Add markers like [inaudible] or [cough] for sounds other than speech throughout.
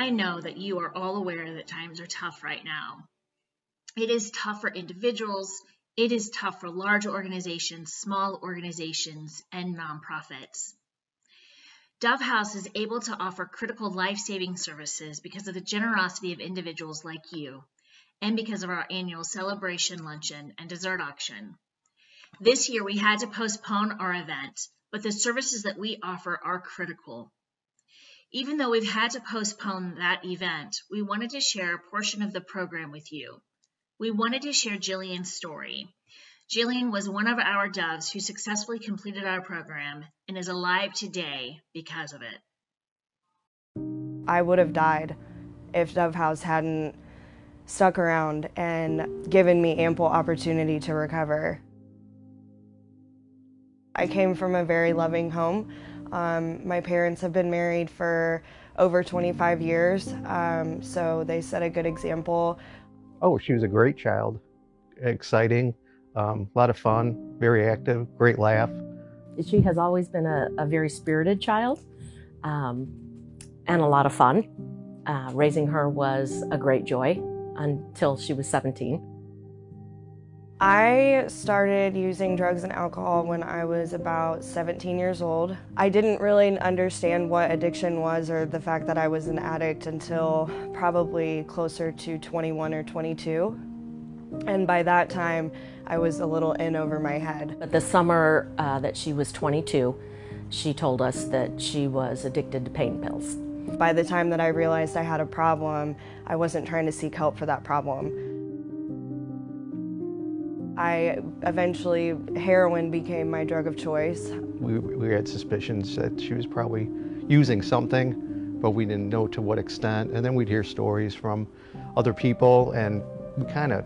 I know that you are all aware that times are tough right now. It is tough for individuals, it is tough for large organizations, small organizations, and nonprofits. Dove House is able to offer critical life saving services because of the generosity of individuals like you and because of our annual celebration luncheon and dessert auction. This year we had to postpone our event, but the services that we offer are critical. Even though we've had to postpone that event, we wanted to share a portion of the program with you. We wanted to share Jillian's story. Jillian was one of our doves who successfully completed our program and is alive today because of it. I would have died if Dove House hadn't stuck around and given me ample opportunity to recover. I came from a very loving home. Um, my parents have been married for over 25 years, um, so they set a good example. Oh, she was a great child, exciting, um, a lot of fun, very active, great laugh. She has always been a, a very spirited child um, and a lot of fun. Uh, raising her was a great joy until she was 17. I started using drugs and alcohol when I was about 17 years old. I didn't really understand what addiction was or the fact that I was an addict until probably closer to 21 or 22. And by that time, I was a little in over my head. But the summer uh, that she was 22, she told us that she was addicted to pain pills. By the time that I realized I had a problem, I wasn't trying to seek help for that problem. I eventually, heroin became my drug of choice. We, we had suspicions that she was probably using something, but we didn't know to what extent. And then we'd hear stories from other people, and we kind of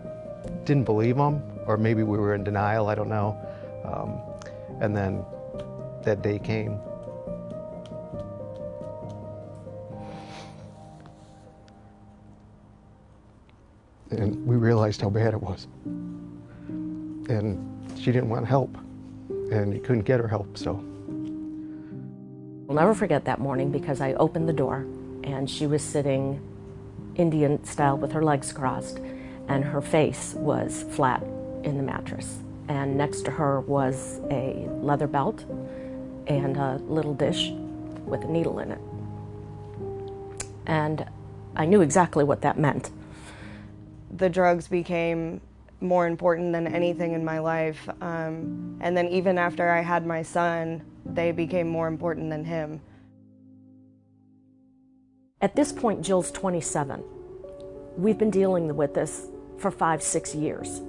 didn't believe them or maybe we were in denial, I don't know. Um, and then that day came. And we realized how bad it was. And she didn't want help, and you couldn't get her help, so. I'll never forget that morning because I opened the door and she was sitting Indian style with her legs crossed and her face was flat in the mattress. And next to her was a leather belt and a little dish with a needle in it. And I knew exactly what that meant. The drugs became more important than anything in my life. Um, and then even after I had my son, they became more important than him. At this point, Jill's 27. We've been dealing with this for five, six years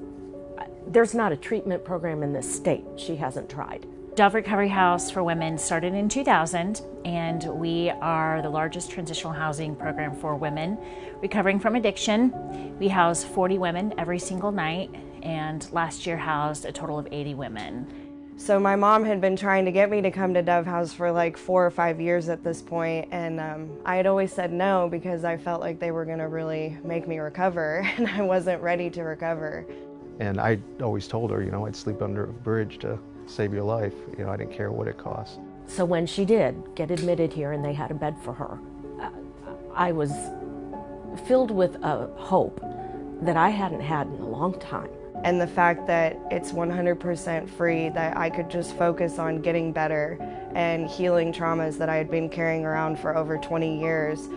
there's not a treatment program in this state she hasn't tried. Dove Recovery House for Women started in 2000, and we are the largest transitional housing program for women recovering from addiction. We house 40 women every single night, and last year housed a total of 80 women. So my mom had been trying to get me to come to Dove House for like four or five years at this point, and um, I had always said no because I felt like they were going to really make me recover, [laughs] and I wasn't ready to recover. And I always told her, you know, I'd sleep under a bridge to save your life. You know, I didn't care what it cost. So when she did get admitted here and they had a bed for her, uh, I was filled with a hope that I hadn't had in a long time. And the fact that it's 100% free, that I could just focus on getting better and healing traumas that I had been carrying around for over 20 years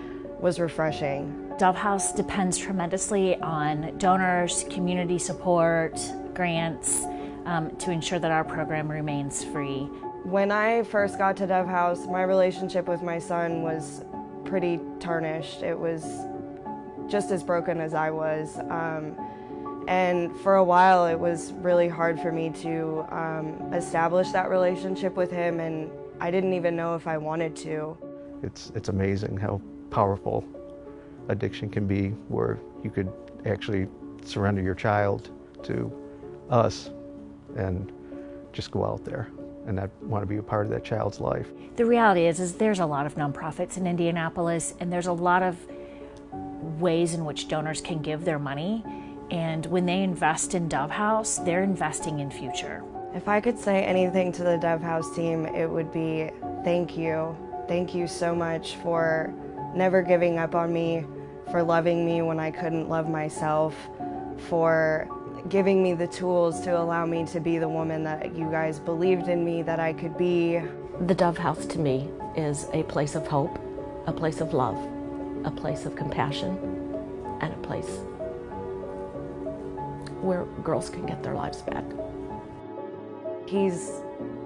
was refreshing. Dove House depends tremendously on donors, community support, grants um, to ensure that our program remains free. When I first got to Dove House, my relationship with my son was pretty tarnished. It was just as broken as I was. Um, and for a while, it was really hard for me to um, establish that relationship with him, and I didn't even know if I wanted to. It's, it's amazing how powerful addiction can be where you could actually surrender your child to us and just go out there and not want to be a part of that child's life. The reality is, is there's a lot of nonprofits in Indianapolis and there's a lot of ways in which donors can give their money. And when they invest in Dove House, they're investing in future. If I could say anything to the Dove House team, it would be thank you. Thank you so much for never giving up on me, for loving me when I couldn't love myself, for giving me the tools to allow me to be the woman that you guys believed in me that I could be. The Dove House to me is a place of hope, a place of love, a place of compassion, and a place where girls can get their lives back. He's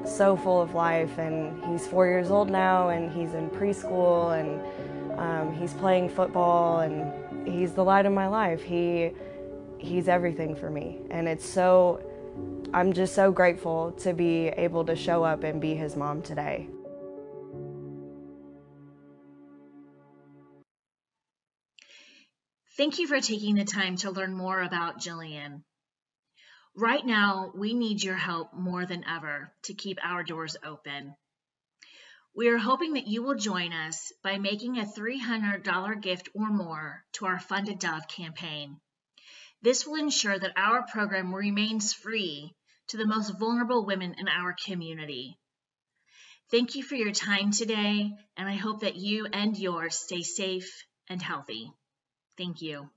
so full of life and he's four years old now and he's in preschool and um, he's playing football and he's the light of my life. He he's everything for me and it's so I'm just so grateful to be able to show up and be his mom today. Thank you for taking the time to learn more about Jillian. Right now, we need your help more than ever to keep our doors open. We are hoping that you will join us by making a $300 gift or more to our Fund a Dove campaign. This will ensure that our program remains free to the most vulnerable women in our community. Thank you for your time today, and I hope that you and yours stay safe and healthy. Thank you.